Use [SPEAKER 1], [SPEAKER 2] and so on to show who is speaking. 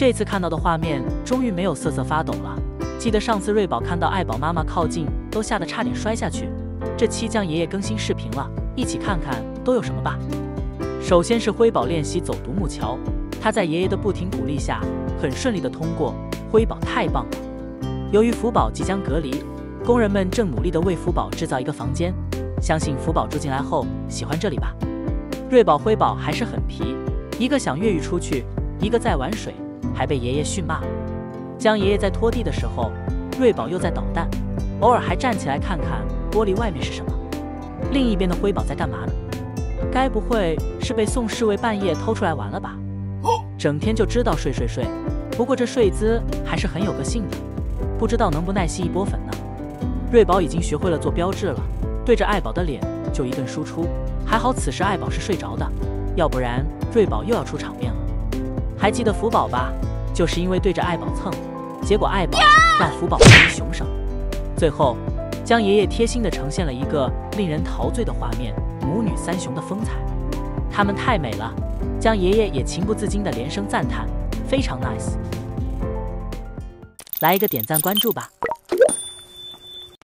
[SPEAKER 1] 这次看到的画面终于没有瑟瑟发抖了。记得上次瑞宝看到爱宝妈妈靠近，都吓得差点摔下去。这期将爷爷更新视频了，一起看看都有什么吧。首先是辉宝练习走独木桥，他在爷爷的不停鼓励下，很顺利的通过。辉宝太棒了。由于福宝即将隔离，工人们正努力的为福宝制造一个房间，相信福宝住进来后喜欢这里吧。瑞宝、辉宝还是很皮，一个想越狱出去，一个在玩水，还被爷爷训骂。江爷爷在拖地的时候，瑞宝又在捣蛋，偶尔还站起来看看玻璃外面是什么。另一边的辉宝在干嘛呢？该不会是被宋侍卫半夜偷出来玩了吧？整天就知道睡睡睡，不过这睡姿还是很有个性的，不知道能不耐吸一波粉呢？瑞宝已经学会了做标志了，对着爱宝的脸就一顿输出。还好此时爱宝是睡着的，要不然瑞宝又要出场面了。还记得福宝吧？就是因为对着爱宝蹭，结果爱宝让福宝成为熊手。最后，江爷爷贴心的呈现了一个令人陶醉的画面。母女三雄的风采，他们太美了，江爷爷也情不自禁的连声赞叹，非常 nice。来一个点赞关注吧。